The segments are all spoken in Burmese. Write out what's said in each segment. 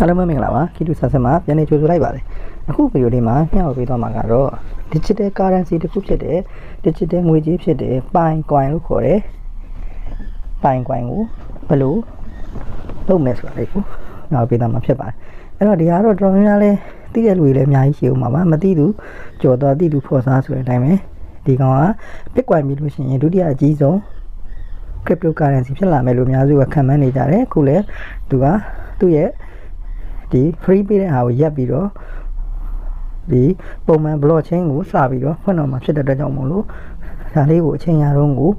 အားလုံးပဲမင်္ဂလာပါကီတူဆာဆက်မှာပြန်နေကြိုဆိုလိုက်ပါတယ်အခုဗီဒီယိုလေးမှာမျှဝေပေးသွားမှာကတော့ digital currency တစ်ခုဖြစ်တဲ့ digital ငွေကြေးဖြစ်တဲ့ပိုင် coin လို့ခေါ်တယ်ပိုင် coin ကိုဘယ်လိုလုပ်မလဲဆိုတာလေးကိုမျှဝေပေးသွားမှာဖြစ်ပါတယ်အဲ့တော့ဒီဟာတော့တော်တော်များများလဲသိတဲ့လူတွေလည်းအများကြီးရှိဦးမှာပါမသိသူကြော်တော်သိသူဖော်စားဆိုတဲ့အတိုင်းပဲဒီကောင်က Bitcoin ပြီးလို့ရှိရင်ဒုတိယအကြီးဆုံး cryptocurrency ဖြစ်လာမယ်လို့အများစုကခံမှန်းနေကြတယ်အခုလဲသူကသူ့ရဲ့ ဒီ free ပေးတဲ့ဟာကိုရက်ပြီးတော့ဒီပုံမှန် blockchain ကိုစပြီးတော့ဖွင့်တော့မှာဖြစ်တဲ့အတွက်ကြောင့်မို့လို့ဒါလေးကိုအချိန်ရတော့ကို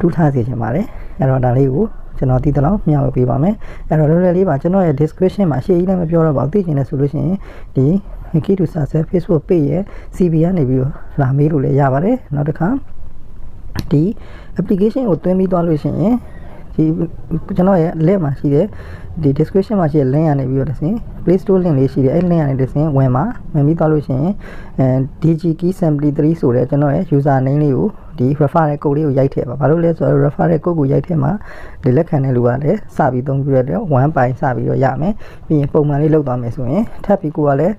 တူးထားစေချင်ပါတယ်အဲ့တော့ဒါလေးကိုကျွန်တော်တည်တလောက်မျှဝေပေးပါမယ်အဲ့တော့လွယ်လွယ်လေးပါကျွန်တော်ရဲ့ description မှာရှေ့ကြီးလည်းမပြောတော့ပါဘူးသိချင်တယ်ဆိုလို့ရှိရင်ဒီ Wiki to Success Facebook page ရဲ့ CB ကနေပြီးတော့လာမေးလို့လည်းရပါတယ်နောက်တစ်ခါဒီ application ကိုသွင်းပြီးသွားလို့ရှိရင် ဒီကျွန်တော်ရဲ့ link မှာရှိတဲ့ဒီ description မှာရှိတဲ့ link ကနေပြီးတော့တစင် Play Store link လေးရှိတယ်အဲ့ link ကနေတစင်ဝင်မှာဝင်ပြီးသွားလို့ရှိရင်အဲ DG key simply 3ဆိုတဲ့ကျွန်တော်ရဲ့ user name လေးကိုဒီ refer တဲ့ code လေးကိုရိုက်ထည့်ပါဘာလို့လဲဆိုတော့ refer တဲ့ code ကိုရိုက်ထည့်မှာဒီလက်ခံတဲ့လူကလည်းစပြီးသုံးပြီးတော့1ပိုင်စပြီးတော့ရမယ်ပြီးရင်ပုံမှန်လေးလောက်သွားမယ်ဆိုရင်ထပ်ပြီးကိုကလည်း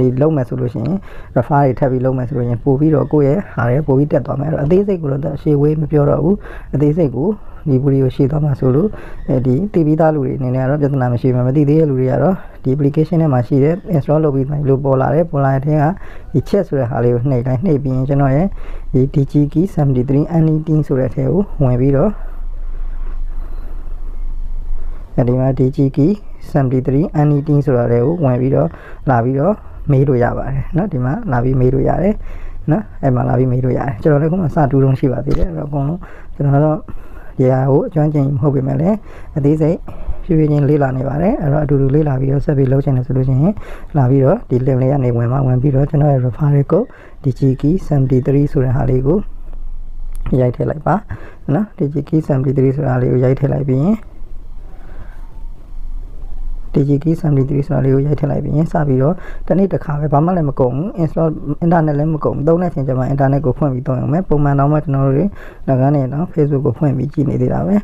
ဒီလုံးမယ်ဆိုလို့ရှိရင် refer တွေထပ်ပြီးလုံးမယ်ဆိုလို့ရင်ပို့ပြီးတော့ကိုယ့်ရဲ့ဟာတွေပို့ပြီးတက်သွားမယ်အဲ့တော့အသေးစိတ်ကိုတော့ရှေ့ဝေးမပြောတော့ဘူးအသေးစိတ်ကို ဒီဗီဒီယိုရှေ့သွားမှာဆိုလို့အဲဒီတည်ပြီးသားလူတွေအနေနဲ့ကတော့ပြဿနာမရှိဘူးမသိသေးတဲ့လူတွေကတော့ဒီ application ထဲမှာရှိတဲ့ install လုပ်ပြီးလို့ပေါ်လာတယ်ပေါ်လာတဲ့ထဲကဒီ chat ဆိုတဲ့ဟာလေးကိုနှိပ်လိုက်နှိပ်ပြီးရင်ကျွန်တော်ရဲ့ဒီ DG key 73 anything ဆိုတဲ့ထဲကိုဝင်ပြီးတော့အဲဒီမှာ DG key 73 anything ဆိုတာတွေကိုဝင်ပြီးတော့လာပြီးတော့မေးလို့ရပါတယ်เนาะဒီမှာလာပြီးမေးလို့ရတယ်เนาะအဲ့မှာလာပြီးမေးလို့ရတယ်ကျွန်တော်လည်းခုမှစတူးတုံးရှိပါသေးတယ်အဲ့တော့အကုန်လုံးကျွန်တော်တော့ ဒီဟာကိုအကျွမ်းကျင်မဟုတ်ပေမဲ့လည်းအသေးစိတ်ဖြည်းဖြည်းချင်းလေးလာနေပါတယ်အဲ့တော့အတူတူလေးလာပြီးတော့ဆက်ပြီးလုပ်ချင်တယ်ဆိုလို့ရှိရင်လာပြီးတော့ဒီ link လေးကနေဝင်มาဝင်ပြီးတော့ကျွန်တော်ရဲ့ referral code DGKey 73ဆိုတဲ့ဟာလေးကိုရိုက်ထည့်လိုက်ပါနော် DGKey 73ဆိုတာလေးကိုရိုက်ထည့်လိုက်ပြီးရင် DGKey 73ဆိုတာလေးကိုရိုက်ထည့်လိုက်ပြီးရင်စပြီးတော့တနေ့တစ်ခါပဲဘာမှလည်းမကုန်ဘူး install internet လည်းမကုန်ဘူးသုံးတဲ့အချိန်ကျမှ internet ကိုဖွင့်ပြီးသုံးရမယ်ပုံမှန်တော့မှကျွန်တော်တို့လက်ကန်းနေတော့ Facebook ကိုဖွင့်ပြီးကြည့်နေသေးတာပဲ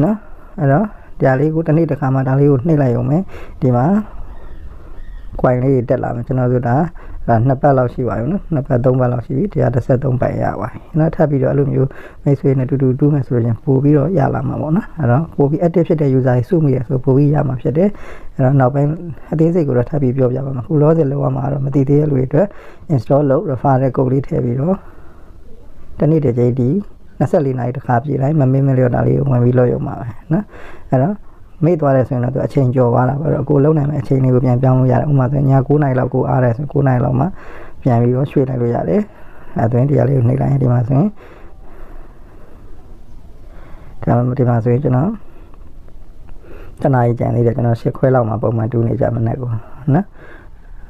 เนาะအဲ့တော့ဒါလေးကိုတနေ့တစ်ခါမှဒါလေးကိုနှိပ်လိုက်ရုံပဲဒီမှာ coin လေးတက်လာမယ်ကျွန်တော်တို့ဒါဒါနှစ်ပတ်လောက်ရှိပါပြီနော်နှစ်ပတ်သုံးပတ်လောက်ရှိပြီ133ပတ်ရပါပြီနော်ထပ်ပြီးတော့အဲ့လိုမျိုးမိတ်ဆွေနဲ့တူတူတူးမယ်ဆိုရင်ပို့ပြီးတော့ရလာမှာပေါ့နော်အဲ့တော့ပို့ပြီး active ဖြစ်တဲ့ user တွေစုမိရဆိုပို့ပြီးရမှာဖြစ်တယ်အဲ့တော့နောက်ပိုင်းအသေးစိတ်ကိုတော့ထပ်ပြီးပြောပြပါမယ်ခုလောဆယ်လောက်မှာတော့မသိသေးတဲ့လူတွေအတွက် install လုပ် refer တဲ့ code လေးထည့်ပြီးတော့တနေ့တည်းကြိတ်ဒီ24နာရီတစ်ခါပြည့်လိုက်မမင်းမလျော်တာလေးကိုဝင်ပြီးလုပ်ရုံပါပဲနော်အဲ့တော့ မေ့သွားတယ်ဆိုရင်တော့သူအချိန်ကျော်သွားတာပဲတော့ကိုလုံးနိုင်မယ့်အချိန်လေးကိုပြန်ပြောင်းလို့ရတယ်ဥပမာဆိုရင်ည9နာရီလောက်ကိုအားတယ်ဆို9နာရီလောက်မှပြန်ပြီးတော့ရွှေ့လိုက်လို့ရတယ်အဲတွင်တရားလေးကိုနှိပ်လိုက်ရင်ဒီမှာဆိုရင်ဒါမှဒီမှာဆိုရင်ကျွန်တော်တနားကြီးကြံသေးတယ်ကျွန်တော်ရှစ်ခွဲလောက်မှပုံမှန်တူးနေကြမနဲ့ကိုနော်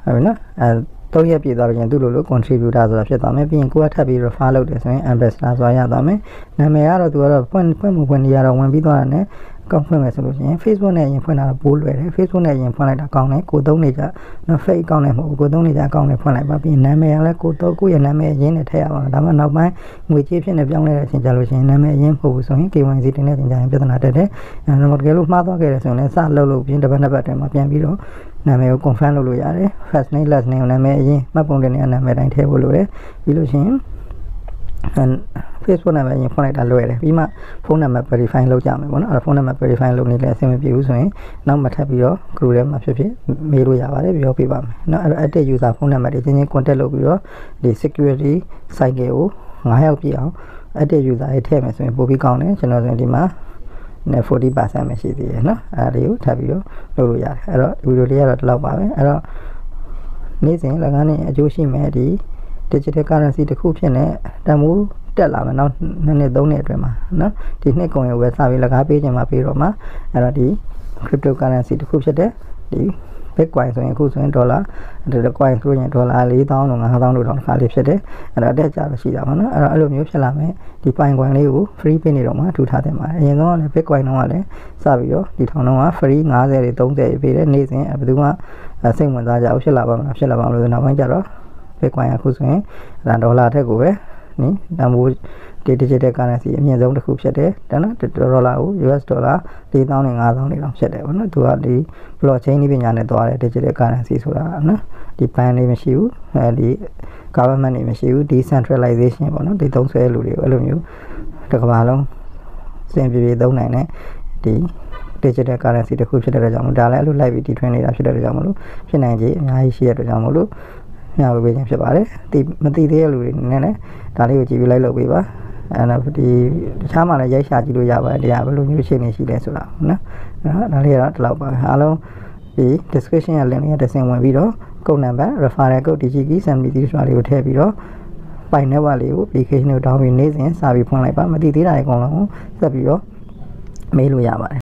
ဟုတ်ပြီနော်အဲသုံးရက်ပြည့်သွားလို့ရင်သူ့လိုလို contributor ဆိုတာဖြစ်သွားမယ်ပြီးရင်ကိုကထပ်ပြီး refer လုပ်တယ်ဆိုရင် ambassador ဆိုတာရသွားမယ်နာမည်ကတော့သူကတော့ဖွင့်ဖွင့်မှုဖွင့်နေရတော့ဝင်ပြီးသွားတာ ਨੇ ကောင်းဖွင့်မယ်ဆိုလို့ရှိရင် Facebook နဲ့ရင်ဖွင့်တာတော့ပိုးလွယ်တယ် Facebook နဲ့ရင်ဖွင့်လိုက်တာကောင်းတယ်ကိုသုံးနေကြနော် fake account နဲ့မဟုတ်ဘူးကိုသုံးနေကြ account နဲ့ဖွင့်လိုက်ပါပြီးနာမည်ကလည်းကိုတော့ကိုရဲ့နာမည်ရင်းနဲ့ထည့်ရပါမယ်ဒါမှနောက်ပိုင်းငွေကြေးဖြစ်နေပြောင်းလဲတဲ့အချိန်ကြလို့ရှိရင်နာမည်ရင်းမဟုတ်ဘူးဆိုရင် KYC တင်တဲ့အချိန်ကျရင်ပြဿနာတက်တယ်အဲတော့တကယ်လို့မှားသွားခဲ့တယ်ဆိုရင်လည်းစလုပ်လို့ပြီးတစ်ပတ်နှစ်ပတ်တည်းမှာပြန်ပြီးတော့နာမည်ကို confirm လုပ်လို့ရတယ် first name last name နာမည်အရင်မှတ်ပုံတင်တဲ့နာမည်တိုင်းထည့်ဖို့လိုတယ်ပြီးလို့ရှိရင် Facebook နံပါတ်ရင်ဖွင့်လိုက်တာလွယ်တယ်ပြီးမှဖုန်းနံပါတ် verify လုပ်ကြမယ်ပေါ့နော်အဲ့ဒါဖုန်းနံပါတ် verify လုပ်နေလဲအဆင်မပြေဘူးဆိုရင်နောက်မှထပ်ပြီးတော့ group ထဲမှာဖြစ်ဖြစ်မေးလို့ရပါတယ်ပြောပြပါမယ်နော်အဲ့တော့ active user ဖုန်းနံပါတ်တွေချင်းချင်း contact လုပ်ပြီးတော့ဒီ security cycle ကို9ယောက်ပြည့်အောင် active user တွေထည့်မယ်ဆိုရင်ပိုပြီးကောင်းတယ်ကျွန်တော်ဆိုရင်ဒီမှာနဲ့40%ပဲရှိသေးတယ်เนาะအဲ့ဒါလေးကိုထပ်ပြီးတော့လုပ်လို့ရတယ်အဲ့တော့ဒီဗီဒီယိုလေးကတော့ဒီလောက်ပါပဲအဲ့တော့နေ့စဉ်၎င်းနဲ့အကျိုးရှိမဲ့ဒီ digital currency တစ်ခုဖြစ်နေတန်ဖိုးတက်လာမယ်နောက်နှစ်နှစ်သုံးနှစ်အတွင်းမှာနော်ဒီနှစ်ကုန်ရဝယ်စပြီးလကားပေးခြင်းမှာပေးတော့မှာအဲ့တော့ဒီ crypto currency တစ်ခုဖြစ်တဲ့ဒီ Bitcoin ဆိုရင်အခုဆိုရင်ဒေါ်လာဒီ coin ဆိုရင်ဒေါ်လာ4000လို့5000လို့တောင်တစ်ခါလေးဖြစ်တယ်အဲ့တော့အတက်ကြလို့ရှိတာပါနော်အဲ့တော့အဲ့လိုမျိုးဖြစ်လာမယ်ဒီ Bitcoin coin လေးကို free ပေးနေတော့မှထူထားတယ်မှာအရင်ဆုံးကလည်း Bitcoin တော့ကလည်းစပြီးတော့ဒီထောင်တော့က free 50တွေ30တွေပေးတယ်နေ့စဉ်ဘယ်သူမှစိတ်ဝင်စားကြဘူးဖြစ်လာပါမလားဖြစ်လာပါမလို့နောက်ပိုင်းကျတော့ Bitcoin အခုဆိုရင်ဒါဒေါ်လာထက်ကိုပဲနိတန်ဖိုးဒီ digital currency အမြင့်ဆုံးတစ်ခုဖြစ်တယ်ဒါနော်ဒေါ်လာကို US ဒေါ်လာ4000နဲ့5000နေလောက်ဖြစ်တယ်ပေါ့နော်သူကဒီ blockchain နည်းပညာနဲ့သွားတဲ့ digital currency ဆိုတာနော်ဒီ ban တွေမရှိဘူးအဲဒီ government တွေမရှိဘူး decentralization ပေါ့နော်ဒီသုံးဆွဲလူတွေအဲ့လိုမျိုးတစ်ကမ္ဘာလုံးစင်ပြေပြေသုံးနိုင်တဲ့ဒီ digital currency တစ်ခုဖြစ်တဲ့အတွက်ကြောင့်မို့ဒါလည်းအဲ့လိုလိုက်ပြီးတည်ထွင်နေတာဖြစ်တဲ့အတွက်ကြောင့်မလို့ဖြစ်နိုင်ခြေအများကြီးရှိတဲ့အတွက်ကြောင့်မလို့ မျှဝေပေးခြင်းဖြစ်ပါတယ်ဒီမသိသေးတဲ့လူတွေနည်းနည်းဒါလေးကိုကြည့်ပြီးလိုက်လုပ်ပေးပါအဲ့တော့ဒီတခြားမှလည်းရိုက်ရှာကြည့်လို့ရပါတယ်တရားဘယ်လိုမျိုးရှင်းနေရှိလဲဆိုတာနော်နော်ဒါလေးကတော့ဒီလောက်ပါအားလုံးဒီ description ရဲ့ link လေးတစ်ဆင့်ဝင်ပြီးတော့ကုတ်နံပါတ် referral code DGKey 70ဆိုတာလေးကိုထည့်ပြီးတော့ပိုင် network လေးကို application ကို download နေစဉ်စာပြီးဖွင့်လိုက်ပါမသိသေးတာတွေအကုန်လုံးကိုဆက်ပြီးတော့မေးလို့ရပါတယ်